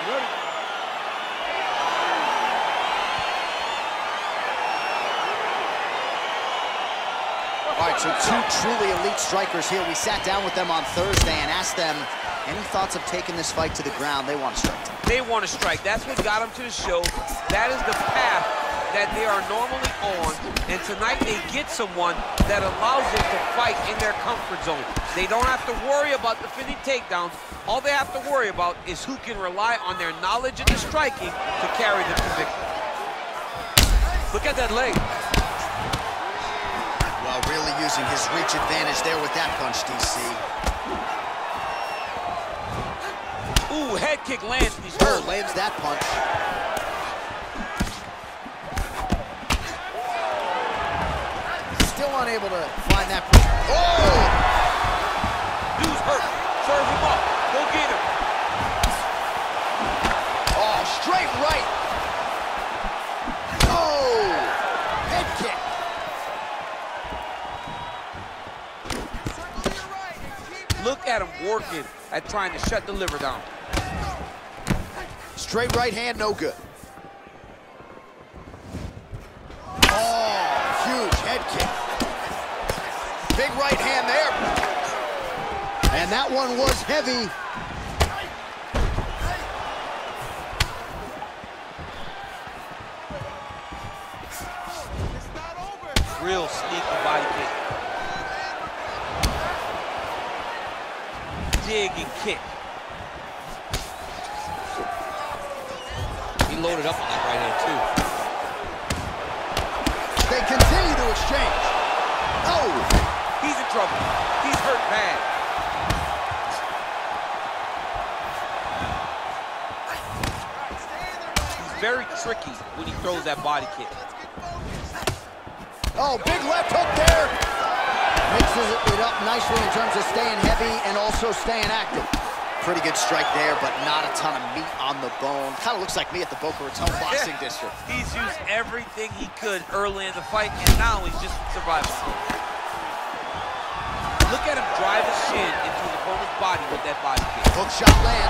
All right, so two truly elite strikers here. We sat down with them on Thursday and asked them, any thoughts of taking this fight to the ground? They want to strike. They want to strike. That's what got them to the show. That is the path that they are normally on. And tonight they get someone that allows them to fight in their comfort zone. They don't have to worry about defending takedowns. All they have to worry about is who can rely on their knowledge in the striking to carry them to victory. Look at that leg. Well, really using his reach advantage there with that punch, DC. Ooh, head kick lands and he's Oh, hurt. lands that punch. Unable to find that. Oh! Dude's hurt. Serve him up. Go get him. Oh, straight right. Oh! Head kick. Look at him working at trying to shut the liver down. Straight right hand, no good. Oh, huge head kick. Big right hand there. And that one was heavy. Real sneaky body kick. Dig and kick. He loaded up on that right hand, too. Trouble. He's hurt bad. He's very tricky when he throws that body kick. Oh, big left hook there. Mixes it up nicely in terms of staying heavy and also staying active. Pretty good strike there, but not a ton of meat on the bone. Kind of looks like me at the Boca Raton Boxing Yeah. District. He's used everything he could early in the fight, and now he's just surviving. Body with that body kick. Hook shot lands.